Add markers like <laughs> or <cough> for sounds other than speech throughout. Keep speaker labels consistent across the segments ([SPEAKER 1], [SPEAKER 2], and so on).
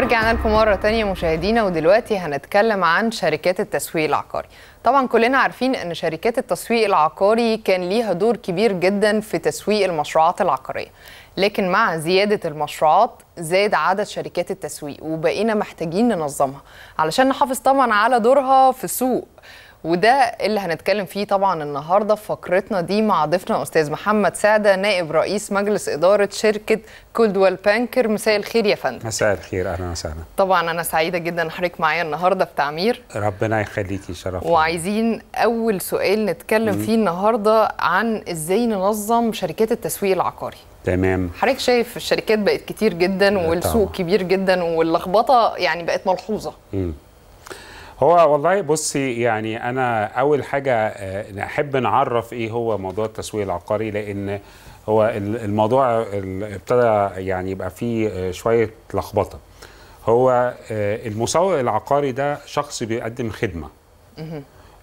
[SPEAKER 1] ورجعنا لكم مرة تانية مشاهدينا ودلوقتي هنتكلم عن شركات التسويق العقاري. طبعا كلنا عارفين إن شركات التسويق العقاري كان ليها دور كبير جدا في تسويق المشروعات العقارية. لكن مع زيادة المشروعات زاد عدد شركات التسويق وبقينا محتاجين ننظمها. علشان نحافظ طبعا على دورها في السوق وده اللي هنتكلم فيه طبعا النهارده في فقرتنا دي مع ضيفنا أستاذ محمد سعدة نائب رئيس مجلس إدارة شركة كولدوال بانكر مساء الخير يا فندم.
[SPEAKER 2] مساء الخير أهلا وسهلا.
[SPEAKER 1] طبعا أنا سعيدة جدا حضرتك معايا النهارده في تعمير.
[SPEAKER 2] ربنا يخليكي شرف.
[SPEAKER 1] وعايزين أول سؤال نتكلم فيه النهارده عن إزاي ننظم شركات التسويق العقاري.
[SPEAKER 2] تمام.
[SPEAKER 1] حضرتك شايف الشركات بقت كتير جدا والسوق
[SPEAKER 2] طبعا.
[SPEAKER 1] كبير جدا واللخبطة يعني بقت ملحوظة.
[SPEAKER 2] مم. هو والله بصي يعني أنا أول حاجة آه، احب نعرف إيه هو موضوع التسويق العقاري لأن هو ال- الموضوع ال- ابتدى يعني يبقى فيه آه، شوية لخبطة. هو آه، المسوق العقاري ده شخص بيقدم خدمة.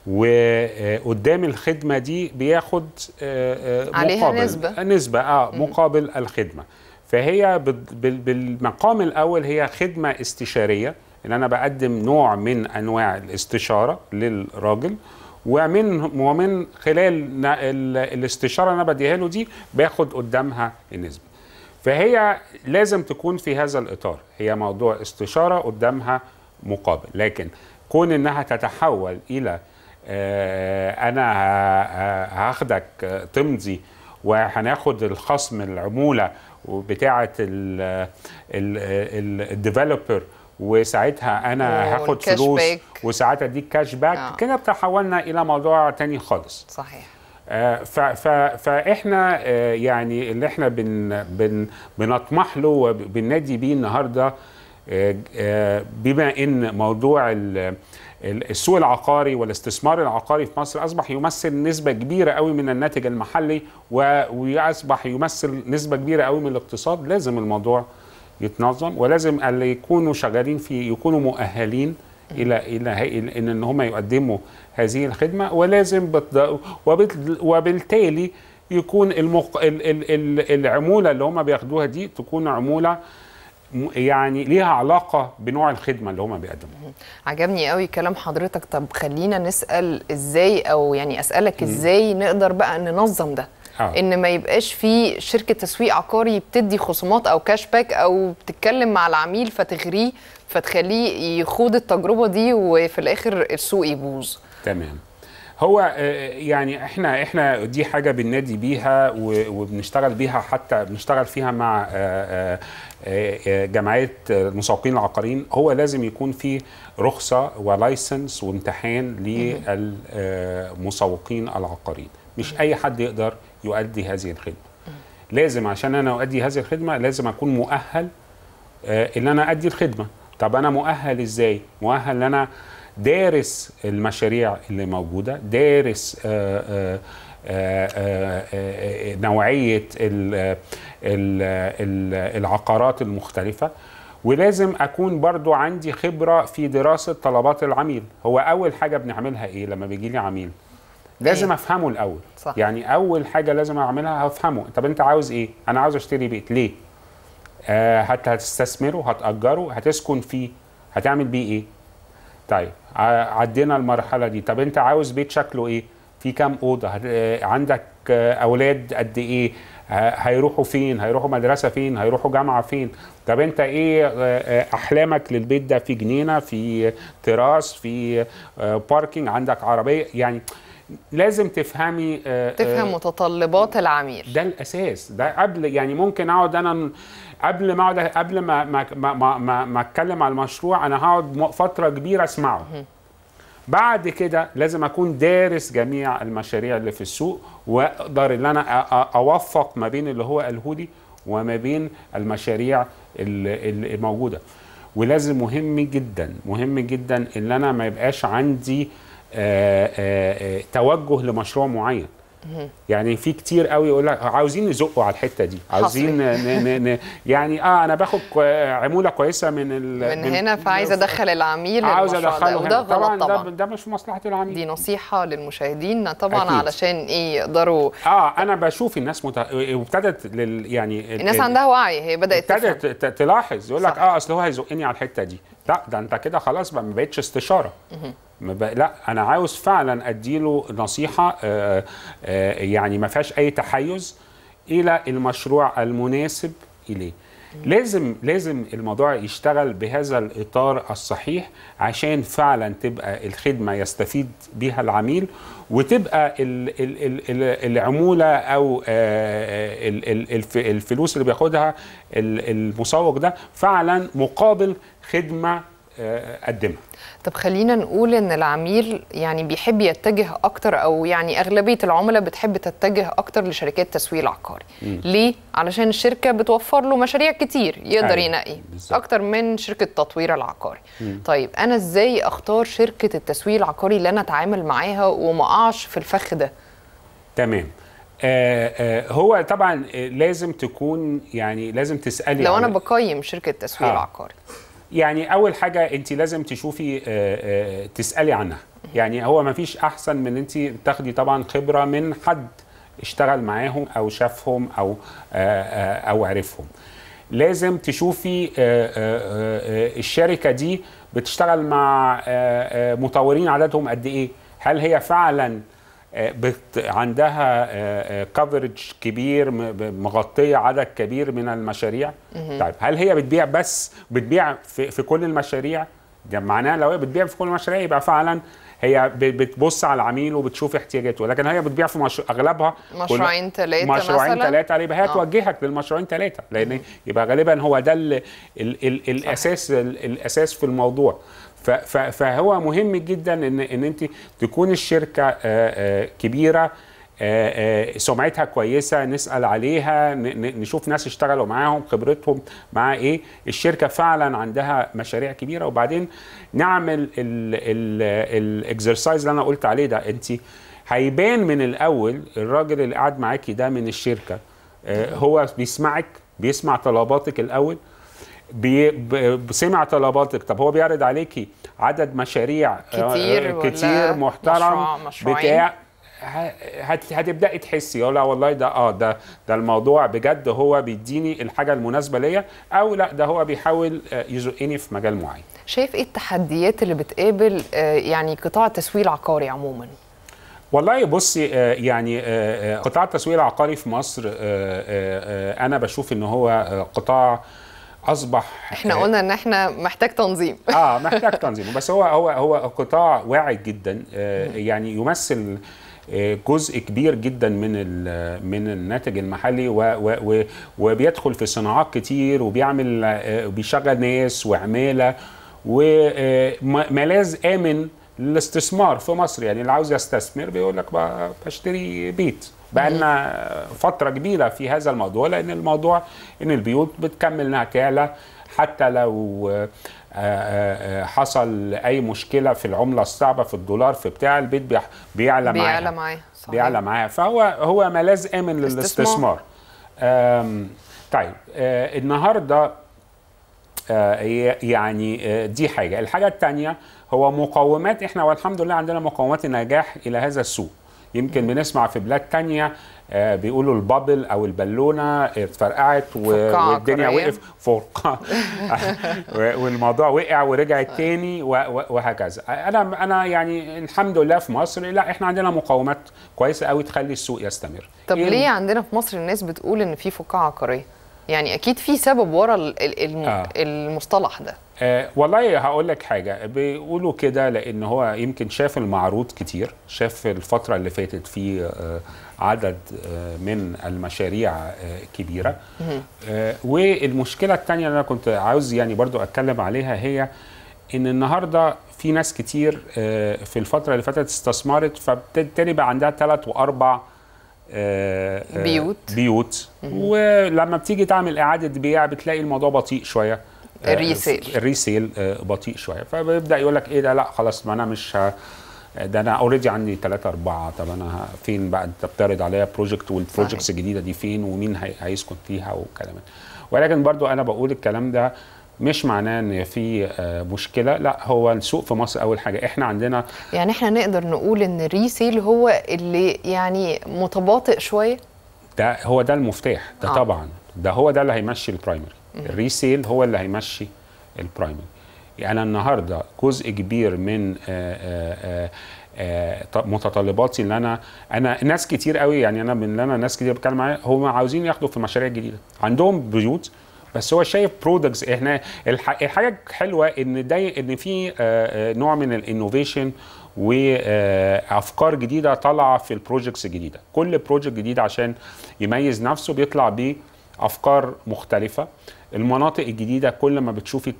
[SPEAKER 2] وقدام الخدمة دي بياخد آه، آه،
[SPEAKER 1] عليها
[SPEAKER 2] مقابل
[SPEAKER 1] نسبة.
[SPEAKER 2] نسبة آه مقابل الخدمة. فهي بال- بال- بالمقام الأول هي خدمة استشارية. إن أنا بقدم نوع من أنواع الاستشارة للراجل ومن ومن خلال الاستشارة أنا بديها له دي باخد قدامها النسبة. فهي لازم تكون في هذا الإطار. هي موضوع استشارة قدامها مقابل. لكن كون إنها تتحول إلى آه، أنا هاخدك تمضي وهناخد الخصم العمولة بتاعة الديفلوبر وساعتها أنا هاخد فلوس
[SPEAKER 1] back.
[SPEAKER 2] وساعتها اديك cash back
[SPEAKER 1] آه.
[SPEAKER 2] كده تحولنا إلى موضوع تاني خالص
[SPEAKER 1] صحيح
[SPEAKER 2] آه، ف- ف- فإحنا آه، يعني اللي إحنا بن بن بنطمح له وبننادي بيه النهارده آه، آه، بما إن موضوع ال- ال- السوق العقاري والاستثمار العقاري في مصر أصبح يمثل نسبة كبيرة قوي من الناتج المحلي وأصبح يمثل نسبة كبيرة قوي من الاقتصاد لازم الموضوع يتنظم ولازم اللي يكونوا شغالين فيه يكونوا مؤهلين إلى إلى ان ان هم يقدموا هذه الخدمة. ولازم وبالتالي يكون المق... ال... ال... ال... العمولة اللي هم بياخدوها دي تكون عمولة يعني ليها علاقة بنوع الخدمة اللي هم بيقدموها.
[SPEAKER 1] عجبني قوي كلام حضرتك. طب خلينا نسأل إزاي أو يعني أسألك إزاي نقدر بقى ننظم ده؟
[SPEAKER 2] آه.
[SPEAKER 1] إن ما يبقاش في شركة تسويق عقاري بتدي خصومات أو cash back أو بتتكلم مع العميل فتغريه فتخليه يخوض التجربة دي وفي الآخر السوق يبوظ.
[SPEAKER 2] تمام. هو آه، يعني إحنا إحنا دي حاجة بننادي بيها وبنشتغل بيها حتى بنشتغل فيها مع آه، آه، جمعية المسوقين العقاريين. هو لازم يكون في رخصة و license وامتحان للمسوقين العقاريين. مش أي حد يقدر يؤدي هذه الخدمة. لازم عشان أنا أؤدي هذه الخدمة لازم أكون مؤهل آه، إن أنا أدي الخدمة. طب أنا مؤهل إزاي؟ مؤهل إن أنا دارس المشاريع اللي موجودة دارس آه، آه، نوعية ال- ال- ال- العقارات المختلفة. ولازم أكون برضو عندي خبرة في دراسة طلبات العميل. هو أول حاجة بنعملها إيه لما بيجي لي عميل؟ لازم
[SPEAKER 1] إيه؟
[SPEAKER 2] أفهمه الأول.
[SPEAKER 1] صح.
[SPEAKER 2] يعني أول حاجة لازم أعملها هفهمه. طب أنت عاوز إيه؟ أنا عاوز أشتري بيت. ليه؟ آه هت هتستثمره هتأجره هتسكن فيه. هتعمل بيه إيه؟ طيب عدينا المرحلة دي. طب أنت عاوز بيت شكله إيه؟ في كام أوضة؟ هت... آه، عندك آه، أولاد قد إيه؟ هيروحوا فين؟ هيروحوا مدرسة فين؟ هيروحوا جامعة فين؟ طب أنت إيه آه، أحلامك للبيت ده؟ في جنينة في تراس في باركينج عندك عربية؟ يعني لازم تفهمي آه، آه،
[SPEAKER 1] تفهم متطلبات العميل.
[SPEAKER 2] ده الأساس. ده قبل يعني ممكن أقعد أنا قبل ما أقعد قبل ما ما ما ما, ما, أتكلم على المشروع أنا هقعد فترة كبيرة أسمعه. بعد كده لازم أكون دارس جميع المشاريع اللي في السوق وأقدر إن أنا أوفق ما بين اللي هو قاله لي وما بين المشاريع ال- الموجودة. ولازم مهم جدا مهم جدا إن أنا ما يبقاش عندي آه، توجه لمشروع معين. يعني في كتير قوي يقول لك عاوزين نزقوا على الحتة دي. عاوزين ن ن ن يعني آه أنا باخد عمولة كويسة من ال
[SPEAKER 1] من هنا فعايز أدخل العميل
[SPEAKER 2] عاوز
[SPEAKER 1] ده.
[SPEAKER 2] أدخله
[SPEAKER 1] وده
[SPEAKER 2] هنا. طبعا
[SPEAKER 1] غلط طبعا.
[SPEAKER 2] ده, ده مش في مصلحة العميل.
[SPEAKER 1] دي نصيحة للمشاهدين طبعا
[SPEAKER 2] أكيد.
[SPEAKER 1] علشان إيه يقدروا
[SPEAKER 2] آه أنا بشوف الناس مت... وابتدت لل... يعني
[SPEAKER 1] الناس
[SPEAKER 2] ال-
[SPEAKER 1] عندها وعي هي تفهم.
[SPEAKER 2] ابتدت تلاحظ. يقول لك. آه أصل هو هيزقني على الحتة دي. لا ده أنت كده خلاص بقى ما بقتش استشارة. لا أنا عاوز فعلا أديله نصيحة آه آه يعني ما فيهاش أي تحيز إلى المشروع المناسب إليه. لازم لازم الموضوع يشتغل بهذا الإطار الصحيح عشان فعلا تبقى الخدمة يستفيد بها العميل وتبقى ال ال ال ال العمولة أو آه، ال- ال- الف- الفلوس اللي بياخدها ال- المسوق ده فعلا مقابل خدمة قدمها
[SPEAKER 1] طب خلينا نقول إن العميل يعني بيحب يتجه أكتر أو يعني أغلبية العملاء بتحب تتجه أكتر لشركات تسويق العقاري. ليه؟ علشان الشركة بتوفر له مشاريع كتير يقدر
[SPEAKER 2] أيوة،
[SPEAKER 1] ينقي
[SPEAKER 2] بالظبط.
[SPEAKER 1] أكتر من شركة تطوير العقاري. طيب أنا إزاي أختار شركة التسويق العقاري اللي أنا أتعامل معاها وما أقعش في الفخ ده؟
[SPEAKER 2] تمام. آه آه هو طبعا لازم تكون يعني لازم تسألي
[SPEAKER 1] لو
[SPEAKER 2] أنا
[SPEAKER 1] بقيم شركة التسويق
[SPEAKER 2] آه.
[SPEAKER 1] العقاري.
[SPEAKER 2] يعني أول حاجة أنت لازم تشوفي آه، آه، تسألي عنها. يعني هو ما فيش أحسن من أنت تاخدي طبعا خبرة من حد اشتغل معاهم أو شافهم أو آه، أو عرفهم. لازم تشوفي الشركة دي بتشتغل مع مطورين عددهم قد إيه؟ هل هي فعلا عندها كفرج كبير م- ب- مغطية عدد كبير من المشاريع. طيب هل هي بتبيع بس بتبيع في, في كل المشاريع؟ ده معناه لو هي بتبيع في كل المشاريع يبقى فعلا هي بتبص على العميل وبتشوف احتياجاته. لكن هي بتبيع في مش... أغلبها
[SPEAKER 1] مشروعين ثلاثة
[SPEAKER 2] مشروعين ثلاثة يبقى هي
[SPEAKER 1] آه.
[SPEAKER 2] توجهك للمشروعين ثلاثة لأن يبقى غالبا هو ده ال ال ال الأساس ال الأساس في الموضوع. فهو مهم جدا ان إن أنت تكون الشركة آه، آه، كبيرة آه، سمعتها كويسة نسأل عليها نشوف ناس اشتغلوا معاهم خبرتهم مع إيه. الشركة فعلا عندها مشاريع كبيرة. وبعدين نعمل الاكسرسايز اللي أنا قلت عليه ده. أنت هيبان من الأول الراجل اللي قاعد معاكي ده من الشركة هو بيسمعك بيسمع طلباتك الأول. سمع طلباتك طب هو بيعرض عليكي عدد مشاريع آه،
[SPEAKER 1] كتير
[SPEAKER 2] آه، كتير محترم
[SPEAKER 1] مشروع-؟
[SPEAKER 2] بتاع هتبدأي تحسي. لا والله ده آه ده ده الموضوع بجد هو بيديني الحاجة المناسبة ليا أو لا ده هو بيحاول آه، يزقني في مجال معين.
[SPEAKER 1] شايف إيه التحديات اللي بتقابل يعني قطاع التسويق العقاري عموما؟
[SPEAKER 2] والله بصي يعني قطاع التسويق العقاري في مصر أنا بشوف إن هو قطاع أصبح
[SPEAKER 1] إحنا
[SPEAKER 2] آه،
[SPEAKER 1] قلنا إن إحنا محتاج تنظيم.
[SPEAKER 2] آه <laughs> محتاج تنظيم. بس هو هو هو قطاع واعي جدا آه يعني يمثل آه، جزء كبير جدا من من الناتج المحلي و و و وبيدخل في صناعات كتير وبيعمل آه، بيشغل ناس وعمالة وملاذ آمن للاستثمار في مصر يعني اللي عاوز يستثمر بيقول لك بشتري بيت. بقالنا فترة كبيرة في هذا الموضوع لأن الموضوع إن البيوت بتكمل إنها تعلى حتى لو آه، آه، آه، حصل أي مشكلة في العملة الصعبة في الدولار في بتاع البيت بيعلى معاها
[SPEAKER 1] بيعلى معاه.
[SPEAKER 2] بيعلى معاها فهو هو ملاذ أمن
[SPEAKER 1] استثمار.
[SPEAKER 2] للاستثمار طيب النهارده يعني آه، دي حاجة. الحاجة الثانية هو مقومات إحنا والحمد لله عندنا مقومات النجاح إلى هذا السوق. يمكن بنسمع في بلاد تانية آه، بيقولوا البابل أو البالونة اتفرقعت والدنيا. وقف فوق <laughs> والموضوع وقع ورجع تاني وهكذا. أنا أنا يعني الحمد لله في مصر لا إحنا عندنا مقومات كويسة قوي تخلي السوق يستمر.
[SPEAKER 1] طب
[SPEAKER 2] إيه؟
[SPEAKER 1] ليه عندنا في مصر الناس بتقول إن في فقاعة عقاريه يعني أكيد في سبب ورا
[SPEAKER 2] آه.
[SPEAKER 1] المصطلح ده.
[SPEAKER 2] آه والله هقول لك حاجة. بيقولوا كده لأن هو يمكن شاف المعروض كتير شاف الفترة اللي فاتت في آه عدد آه من المشاريع آه كبيرة. آه والمشكلة الثانية اللي أنا كنت عاوز يعني برضو أتكلم عليها هي إن النهارده في ناس كتير آه في الفترة اللي فاتت استثمرت فبالتالي بقى عندها ثلاث وأربع
[SPEAKER 1] بيوت.
[SPEAKER 2] بيوت. ولما بتيجي تعمل إعادة بيع بتلاقي الموضوع بطيء شوية. آه،
[SPEAKER 1] ال
[SPEAKER 2] resale. ال resale آه، بطيء شوية. فبيبدأ يقول لك إيه ده؟ لا خلاص ما أنا مش ه... ده أنا already عندي ثلاثة أربعة. طب أنا فين بقى؟ أنت بتعرض عليا project وال projects الجديدة دي فين؟ ومين هي- هيسكن فيها؟ والكلام ده ولكن برضو أنا بقول الكلام ده مش معناه إن في آه، مشكلة. لا هو السوق في مصر أول حاجة. إحنا عندنا
[SPEAKER 1] يعني إحنا نقدر نقول إن ال resale هو اللي يعني متباطئ شوية؟
[SPEAKER 2] ده هو ده المفتاح. ده
[SPEAKER 1] آه.
[SPEAKER 2] طبعا. ده هو ده اللي هيمشي ال primary ال resale هو اللي هيمشي ال primary يعني النهارده جزء كبير من آه، آه، متطلباتي اللي أنا أنا ناس كتير قوي يعني أنا من اللي أنا ناس كتير بتكلم معايا هم عاوزين ياخدوا في مشاريع جديدة. عندهم بيوت بس هو شايف projects إحنا الح- الحاجة حلوة إن ده إن في آه، آه، نوع من ال innovation وافكار جديدة طالعة في ال projects الجديده كل project جديد عشان يميز نفسه بيطلع بأفكار مختلفة. المناطق الجديدة كل ما بتشوفي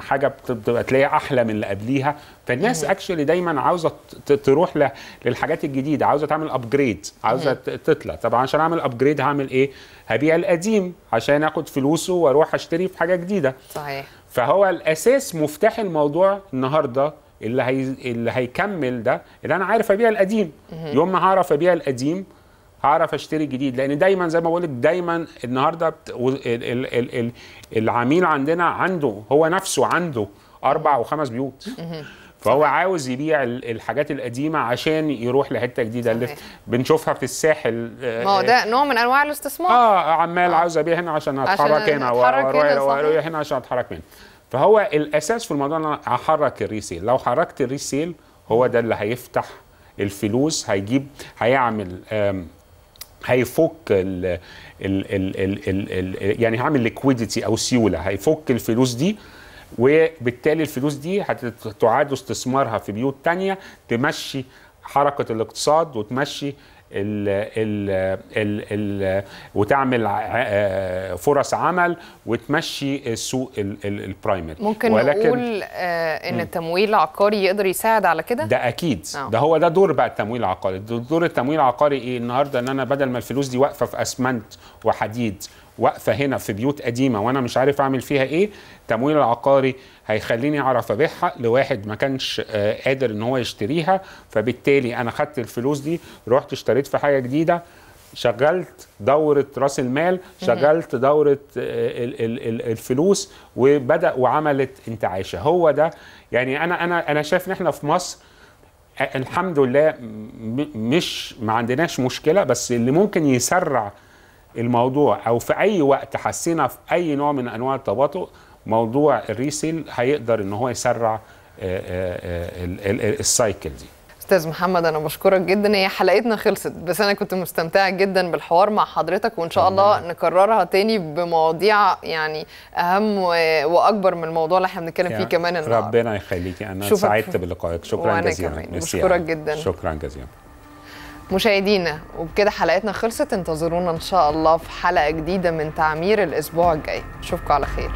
[SPEAKER 2] حاجة بتبقى تلاقيها أحلى من اللي قبليها. فالناس actually دايما عاوزة تروح للحاجات الجديدة عاوزة تعمل upgrade عاوزة تطلع. طبعا عشان أعمل upgrade هعمل إيه؟ هبيع القديم عشان آخد فلوسه وأروح أشتري في حاجة جديدة.
[SPEAKER 1] صحيح.
[SPEAKER 2] فهو الأساس مفتاح الموضوع النهارده اللي هي اللي هيكمل ده اللي أنا عارف أبيع القديم. يوم ما هعرف أبيع القديم هعرف اشتري جديد. لأن دايما زي ما بقول لك دايما النهارده بت... ال... ال... ال... ال... العميل عندنا عنده هو نفسه عنده أربع وخمس بيوت. فهو عاوز يبيع ال- الحاجات القديمة عشان يروح لحتة جديدة. اللي. بنشوفها في الساحل آه،
[SPEAKER 1] ما هو ده نوع من أنواع الاستثمار.
[SPEAKER 2] آه عمال عاوز أبيع هنا عشان
[SPEAKER 1] أتحرك هنا وأروح
[SPEAKER 2] هنا، عشان أتحرك هنا فهو الأساس في الموضوع إن أنا أحرك الريسيل. لو حركت الريسيل هو ده اللي هيفتح الفلوس هيجيب هيعمل هيفك ال ال ال ال ال ال يعني هعمل liquidity أو سيولة. هيفك الفلوس دي وبالتالي الفلوس دي هتعاد استثمارها في بيوت تانية تمشي حركة الاقتصاد وتمشي ال ال ال ال وتعمل ع- آه، فرص عمل وتمشي السوق ال- ال- ال primary.
[SPEAKER 1] ممكن نقول آه إن التمويل العقاري يقدر يساعد على كده؟
[SPEAKER 2] ده أكيد.
[SPEAKER 1] آه.
[SPEAKER 2] ده هو ده دور بقى التمويل العقاري. دور التمويل العقاري إيه؟ النهارده إن أنا بدل ما الفلوس دي واقفة في أسمنت وحديد واقفة هنا في بيوت قديمة وأنا مش عارف أعمل فيها إيه التمويل العقاري هيخليني أعرف ابيعها لواحد ما كانش آه، قادر إن هو يشتريها. فبالتالي أنا خدت الفلوس دي رحت اشتريت في حاجة جديدة شغلت دورة رأس المال شغلت دورة آه، ال- ال- ال- الفلوس وبدأ وعملت انتعاشة. هو ده يعني أنا أنا أنا شايف إن إحنا في مصر الحمد لله مش ما عندناش مشكلة بس اللي ممكن يسرع الموضوع أو في أي وقت حسينا في أي نوع من أنواع التباطؤ موضوع الريسيل هيقدر إن هو يسرع آه، آه، آه، ال- ال- ال- السايكل دي.
[SPEAKER 1] أستاذ محمد أنا بشكرك جدا. هي حلقتنا خلصت بس أنا كنت مستمتعة جدا بالحوار مع حضرتك وإن شاء الله نكررها تاني بمواضيع يعني أهم وأكبر من الموضوع اللي إحنا بنتكلم فيه كمان النهارده.
[SPEAKER 2] ربنا يخليكي.
[SPEAKER 1] أنا
[SPEAKER 2] سعدت بلقائك شكرا جزيلا.
[SPEAKER 1] كمان. بشكرك جدا.
[SPEAKER 2] شكرا جزيلا.
[SPEAKER 1] مشاهدينا وبكده حلقتنا خلصت. انتظرونا إن شاء الله في حلقة جديدة من تعمير الأسبوع الجاي. أشوفكم على خير.